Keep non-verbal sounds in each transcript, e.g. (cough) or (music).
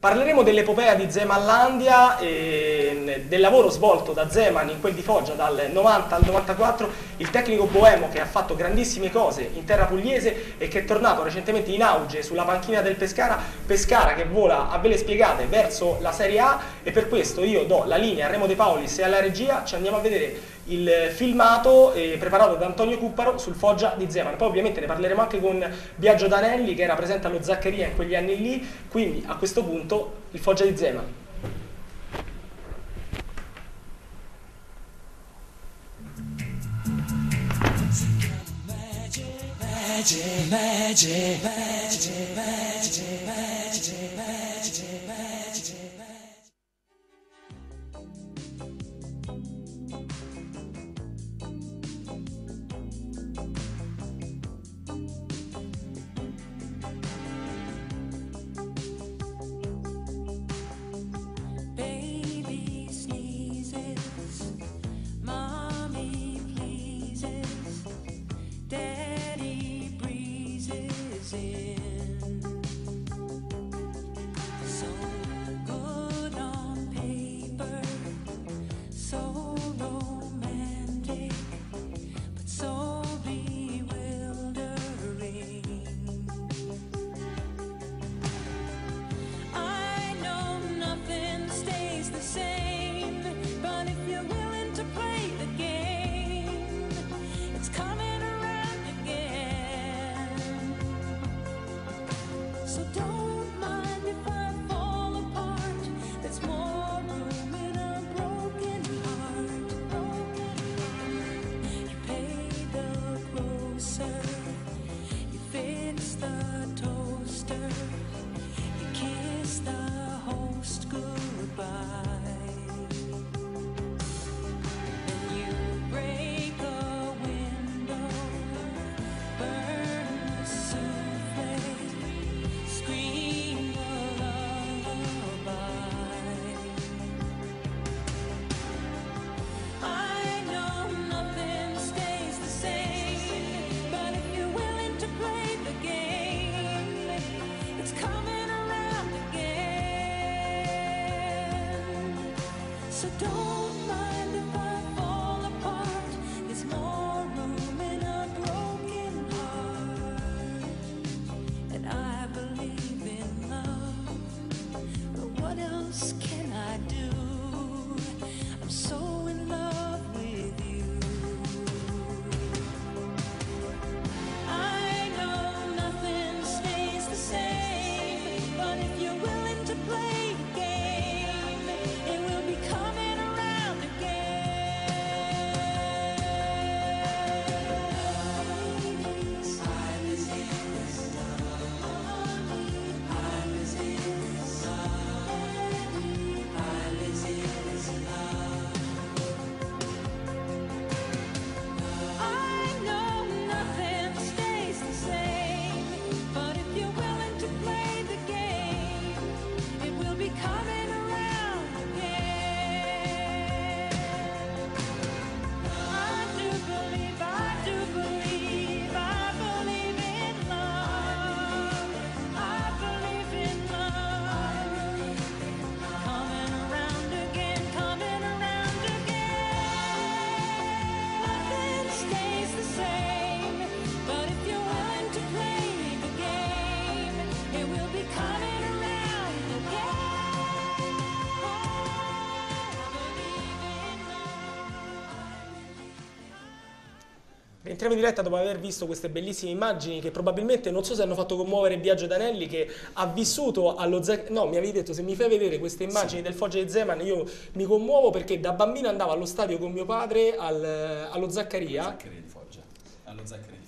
Parleremo dell'epopea di Zemanlandia e del lavoro svolto da Zeman in quel di Foggia dal 90 al 94, il tecnico boemo che ha fatto grandissime cose in terra pugliese e che è tornato recentemente in auge sulla panchina del Pescara, Pescara che vola a vele spiegate verso la Serie A e per questo io do la linea a Remo De Paulis e alla regia, ci andiamo a vedere il filmato eh, preparato da Antonio Cupparo sul Foggia di Zeman. Poi ovviamente ne parleremo anche con Biagio Danelli che era presente allo Zaccaria in quegli anni lì, quindi a questo punto il Foggia di Zeman. Magic, magic, magic, magic, magic, magic, magic, magic. Entriamo in diretta dopo aver visto queste bellissime immagini che probabilmente non so se hanno fatto commuovere Biagio Danelli che ha vissuto allo Ze no mi avevi detto se mi fai vedere queste immagini sì. del Foggia di Zeman io mi commuovo perché da bambino andavo allo stadio con mio padre al, allo Zaccaria. Zaccaria di Foggia. Allo Zaccaria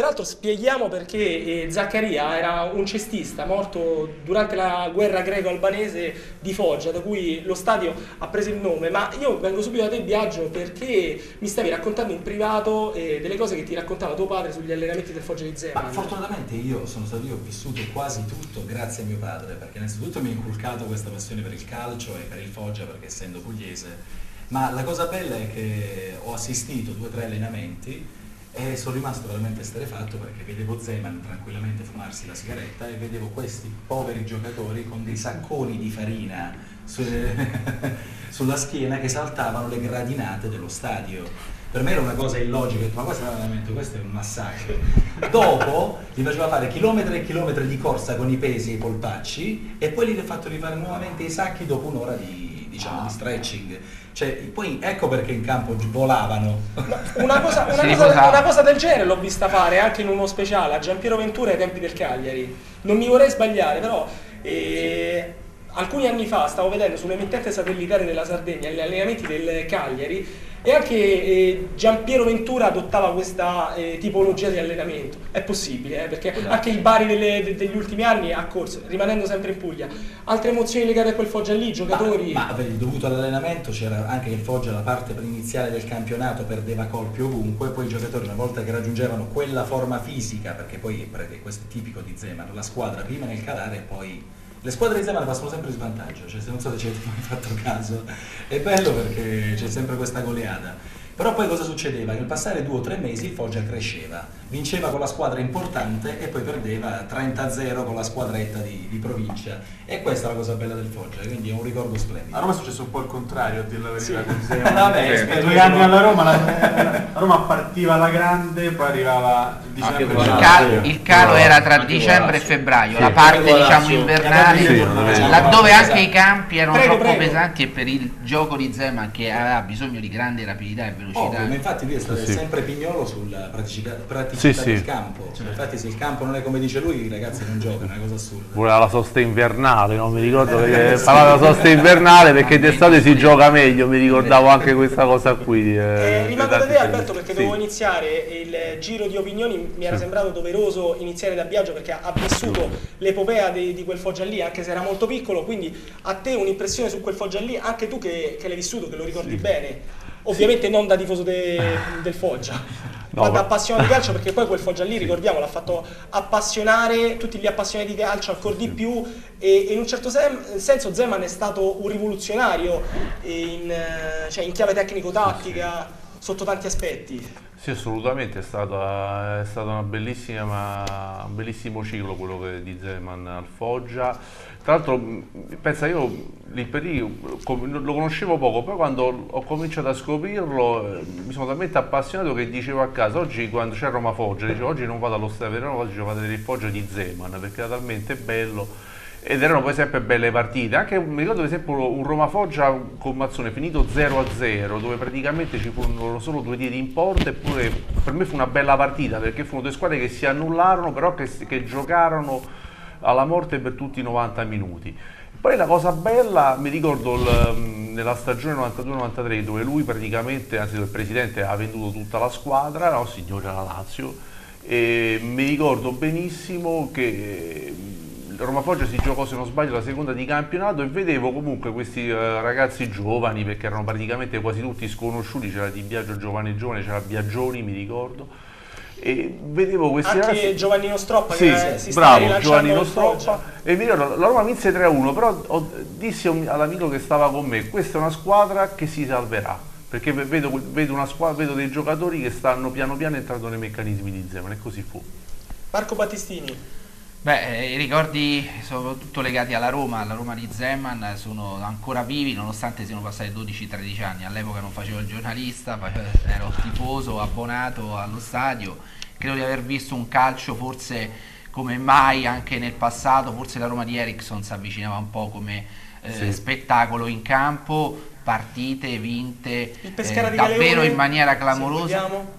Peraltro spieghiamo perché eh, Zaccaria era un cestista morto durante la guerra greco-albanese di Foggia, da cui lo stadio ha preso il nome, ma io vengo subito da te Biagio perché mi stavi raccontando in privato eh, delle cose che ti raccontava tuo padre sugli allenamenti del Foggia di Zeman. Ma fortunatamente io sono stato io, ho vissuto quasi tutto grazie a mio padre, perché innanzitutto mi ha inculcato questa passione per il calcio e per il Foggia, perché essendo pugliese, ma la cosa bella è che ho assistito due o tre allenamenti E sono rimasto veramente esterefatto perché vedevo Zeman tranquillamente fumarsi la sigaretta e vedevo questi poveri giocatori con dei sacconi di farina su, (laughs) sulla schiena che saltavano le gradinate dello stadio. Per me era una cosa illogica, ma questo è veramente questo è un massacro. Dopo li faceva fare chilometri e chilometri di corsa con i pesi e i polpacci e poi li ha fatto rifare nuovamente i sacchi dopo un'ora di, diciamo, di stretching. Cioè, poi ecco perché in campo volavano. Una cosa, una, (laughs) cosa, una cosa, del genere l'ho vista fare anche in uno speciale a Giampiero Ventura ai tempi del Cagliari. Non mi vorrei sbagliare, però eh, alcuni anni fa stavo vedendo sull'emittente satellitare della Sardegna gli allenamenti del Cagliari e anche eh, Giampiero Ventura adottava questa eh, tipologia di allenamento. È possibile, eh, perché esatto. anche il Bari delle, de, degli ultimi anni ha corso, rimanendo sempre in Puglia. Altre emozioni legate a quel Foggia lì, giocatori... Ma, ma dovuto all'allenamento c'era anche che il Foggia, la parte iniziale del campionato, perdeva colpi ovunque, poi i giocatori una volta che raggiungevano quella forma fisica, perché poi questo è tipico di Zeman, la squadra prima nel calare e poi le squadre di Zeman passano sempre in svantaggio, cioè se non so se ci avete mai fatto caso, è bello perché c'è sempre questa goleada. Però poi cosa succedeva? Che nel passare due o tre mesi il Foggia cresceva, vinceva con la squadra importante e poi perdeva 30-0 con la squadretta di, di, provincia. E questa è la cosa bella del Foggia, quindi è un ricordo splendido. A Roma è successo un po' il contrario, a dire la verità, sì. (laughs) Vabbè, sì. due anni alla Roma, la, la, (laughs) Roma partiva alla grande, poi arrivava dicembre. Il, cal- il calo era tra dicembre e febbraio, sì. la parte diciamo invernale, laddove anche i campi erano prego, troppo prego. pesanti e per il gioco di Zeman che aveva bisogno di grande rapidità e velocità velocità. Oh, ma infatti lui è stato sì. sempre pignolo sulla praticità, praticità sì, del campo. Cioè, infatti se il campo non è come dice lui, i ragazzi non giocano, è una cosa assurda. Voleva la sosta invernale, non mi ricordo (laughs) perché parlava della sosta invernale perché d'estate si gioca meglio, mi ricordavo anche questa cosa qui. Eh, eh, rimango da te Alberto perché dovevo iniziare il giro di opinioni, mi era sembrato doveroso iniziare da Biagio perché ha vissuto l'epopea di, di, quel Foggia lì, anche se era molto piccolo, quindi a te un'impressione su quel Foggia lì, anche tu che, che l'hai vissuto, che lo ricordi bene Ovviamente sì. non da tifoso de, del Foggia, no, ma da appassionato di calcio perché poi quel Foggia lì, ricordiamo, l'ha fatto appassionare tutti gli appassionati di calcio ancora di più e, e in un certo sem- senso Zeman è stato un rivoluzionario in, cioè in chiave tecnico-tattica sotto tanti aspetti. Sì, assolutamente, è stato, è stato un bellissimo ciclo quello che, di Zeman al Foggia. Tra l'altro, pensa io l'Imperì lo conoscevo poco, poi quando ho cominciato a scoprirlo eh, mi sono talmente appassionato che dicevo a casa, oggi quando c'è Roma Foggia, dicevo oggi non vado allo stadio di Roma, oggi vado a vedere il Foggia di Zeman, perché era talmente bello ed erano poi sempre belle partite. Anche mi ricordo per esempio un Roma Foggia con Mazzone finito 0-0, dove praticamente ci furono solo due tiri in porta, eppure per me fu una bella partita perché furono due squadre che si annullarono, però che, che giocarono alla morte per tutti i 90 minuti. Poi la cosa bella, mi ricordo il, nella stagione 92-93 dove lui praticamente, anzi il presidente ha venduto tutta la squadra, no signore la Lazio, e mi ricordo benissimo che Roma Foggia si giocò se non sbaglio la seconda di campionato e vedevo comunque questi uh, ragazzi giovani perché erano praticamente quasi tutti sconosciuti, c'era Di Biagio giovane giovane, c'era Biagioni mi ricordo e vedevo questi anche ragazzi... Giovannino Stroppa sì, che si bravo, Giovannino Stroppa. E mi ricordo la Roma vinse 3-1 però ho, dissi all'amico che stava con me questa è una squadra che si salverà perché vedo, vedo, una squadra, vedo dei giocatori che stanno piano piano entrando nei meccanismi di Zeman e così fu. Marco Battistini Beh, eh, i ricordi soprattutto legati alla Roma, alla Roma di Zeman, sono ancora vivi nonostante siano passati 12-13 anni. All'epoca non facevo il giornalista, ero tifoso, abbonato allo stadio. Credo di aver visto un calcio forse come mai anche nel passato, forse la Roma di Ericsson si avvicinava un po' come eh, sì. spettacolo in campo, partite vinte eh, davvero in maniera clamorosa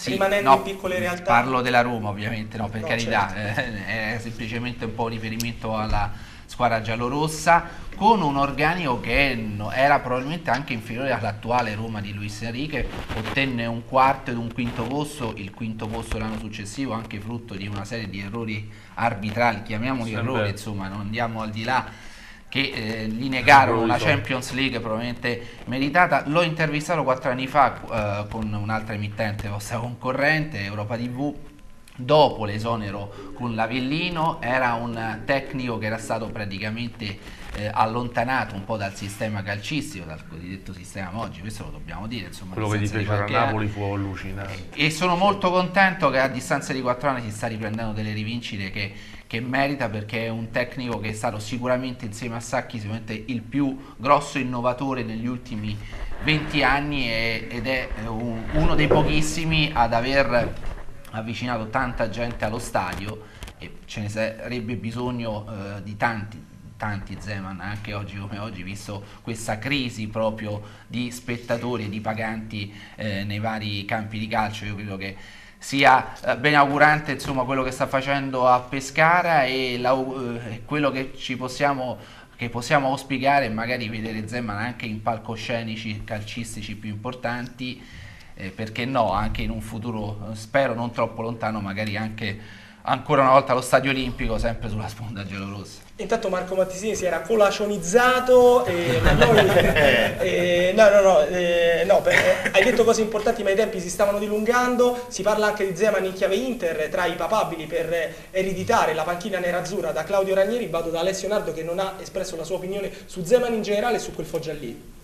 sì, rimanendo no, in piccole realtà? Parlo della Roma ovviamente, no, per no, carità, certo. eh, è semplicemente un po' riferimento alla squadra giallorossa con un organico che era probabilmente anche inferiore all'attuale Roma di Luis Enrique, ottenne un quarto ed un quinto posto, il quinto posto l'anno successivo anche frutto di una serie di errori arbitrali, chiamiamoli errori, insomma non andiamo al di là che eh, gli negarono una Champions League probabilmente meritata. L'ho intervistato quattro anni fa eh, con un'altra emittente vostra concorrente, Europa TV, dopo l'esonero con l'Avellino, era un tecnico che era stato praticamente eh, allontanato un po' dal sistema calcistico, dal cosiddetto sistema oggi, questo lo dobbiamo dire. Insomma, Quello che gli fecero a Napoli anno. fu allucinante. E sono molto contento che a distanza di quattro anni si sta riprendendo delle rivincite che, che merita perché è un tecnico che è stato sicuramente insieme a Sacchi sicuramente il più grosso innovatore negli ultimi 20 anni e- ed è eh, un- uno dei pochissimi ad aver avvicinato tanta gente allo stadio e ce ne sarebbe bisogno eh, di tanti tanti Zeman anche oggi come oggi visto questa crisi proprio di spettatori e di paganti eh, nei vari campi di calcio. Io credo che sia eh, benaugurante insomma quello che sta facendo a Pescara e l'au- eh, quello che ci possiamo che possiamo auspicare è magari vedere Zeman anche in palcoscenici calcistici più importanti eh, perché no, anche in un futuro, eh, spero non troppo lontano, magari anche ancora una volta allo Stadio Olimpico, sempre sulla sponda giallorossa. Intanto Marco Mattisini si era volacionizzato e ma noi, (laughs) eh, no, no, no, eh, no, per- eh, hai detto cose importanti ma i tempi si stavano dilungando, si parla anche di Zeman in chiave Inter tra i papabili per eh, ereditare la panchina nerazzurra da Claudio Ranieri, vado da Alessio Nardo che non ha espresso la sua opinione su Zeman in generale e su quel Foggia lì.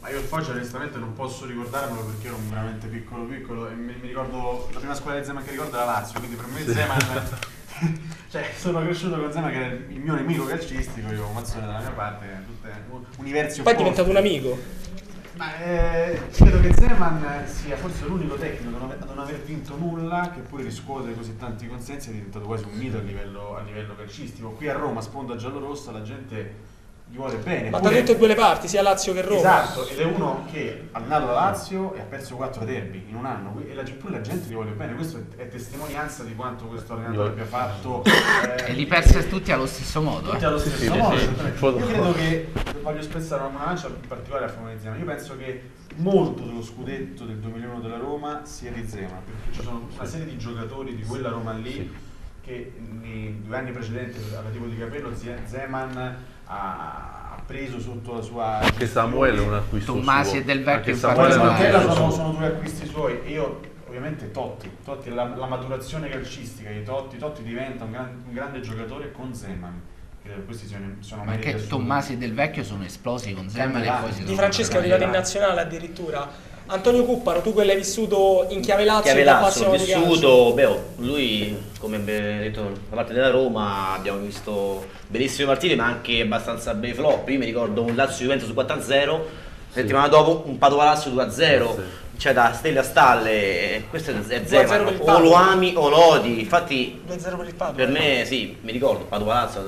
Ma io il Foggia onestamente non posso ricordarmelo perché ero veramente piccolo piccolo. E mi, mi ricordo la prima squadra di Zeman che ricordo la Lazio, quindi per me Zeman (laughs) (laughs) cioè sono cresciuto con Zeman che era il mio nemico calcistico, io Mazzone dalla mia parte, tutte universi Poi è diventato un amico. Ma eh, credo che Zeman sia forse l'unico tecnico a non aver- vinto nulla, che pure riscuote così tanti consensi, è diventato quasi un mito a livello, a livello calcistico. Qui a Roma, sponda giallorossa, la gente gli vuole bene. Ma da Pure- tutte e due le parti, sia Lazio che Roma. Esatto, ed è uno che ha allenato la Lazio e ha perso 4 derby in un anno e la, pure la gente gli vuole bene, questo è, è testimonianza di quanto questo allenatore abbia fatto. (coughs) E li perse tutti allo stesso modo. Tutti eh. allo stesso sì, modo. sì, foto- Io credo che voglio spezzare una lancia in particolare a favore di Zeman. Io penso che molto dello scudetto del 2001 della Roma sia di Zeman, perché ci sono una serie di giocatori di quella Roma lì che nei due anni precedenti alla tipo di capello Ze- Zeman ha, preso sotto la sua Anche Samuele è un acquisto Tommasi suo. e Del Vecchio Anche in particolare. Sono, sono due acquisti suoi e io ovviamente Totti, Totti la, la maturazione calcistica di Totti, Totti diventa un, gran- un grande giocatore con Zeman. Che questi sono meriti Perché assoluti. Tommasi e Del Vecchio sono esplosi con Zeman e poi si Di sono Francesco è arrivato in nazionale addirittura. Antonio Cupparo, tu che l'hai vissuto in chiave Lazio, Chiave Lazio, ho di vissuto, beh, oh, lui come abbiamo detto da parte della Roma abbiamo visto bellissime partite ma anche abbastanza bei flop. Io mi ricordo un Lazio Juventus su 4-0, settimana dopo un Padova Lazio 2-0, cioè da stelle a stalle, e questo è, è 2-0 Zeman, il o lo ami o lo odi, infatti 2-0 per il Padova. per me sì, mi ricordo Padova Lazio,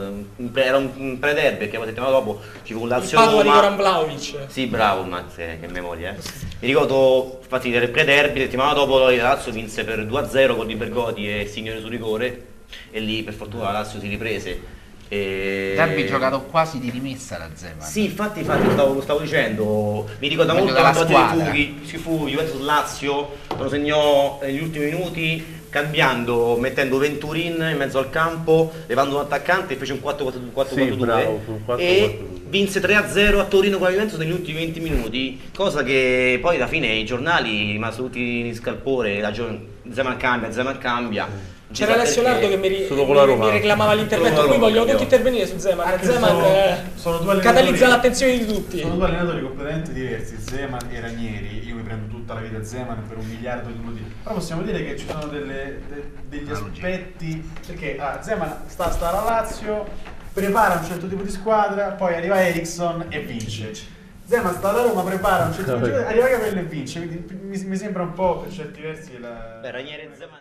era un, un pre-derby perché la settimana dopo ci fu un il Lazio Padova di Roma. Goran Vlaovic. Sì, bravo Max, eh, che memoria. Eh. Mi ricordo, infatti, del pre-derby, la settimana dopo la Lazio vinse per 2-0 con Di Bergoti e Signore su rigore e lì per fortuna la Lazio si riprese. E... Derby giocato quasi di rimessa da Zeman. Sì, infatti, infatti lo stavo, lo stavo dicendo, mi ricorda molto la partita squadra. di Fu, ci fu Juventus Lazio, lo segnò negli ultimi minuti cambiando, mettendo Venturin in mezzo al campo, levando un attaccante e fece un 4-4-2 Sì, bravo, fu un 4-4-2. e vinse 3-0 a Torino con la Juventus negli ultimi 20 minuti, cosa che poi alla fine i giornali rimasero tutti in scalpore, la gio- Zeman cambia, Zeman cambia. C'era Alessio. Nardo che mi, ri- mi- reclamava l'intervento, qui vogliono tutti intervenire su Zeman. Anche Zeman sono- eh, sono catalizza l'attenzione di tutti. Sono due allenatori completamente diversi, Zeman e Ranieri. Io mi prendo tutta la vita Zeman per un miliardo di motivi. Però possiamo dire che ci sono delle- de- degli aspetti. Perché ah, Zeman sta, sta alla Lazio, prepara un certo tipo di squadra, poi arriva Ericsson e vince. Zeman sta alla Roma, prepara un certo tipo di squadra, arriva Capello e vince. Quindi mi, mi sembra un po' per certi versi la. Beh, Ranieri e Zeman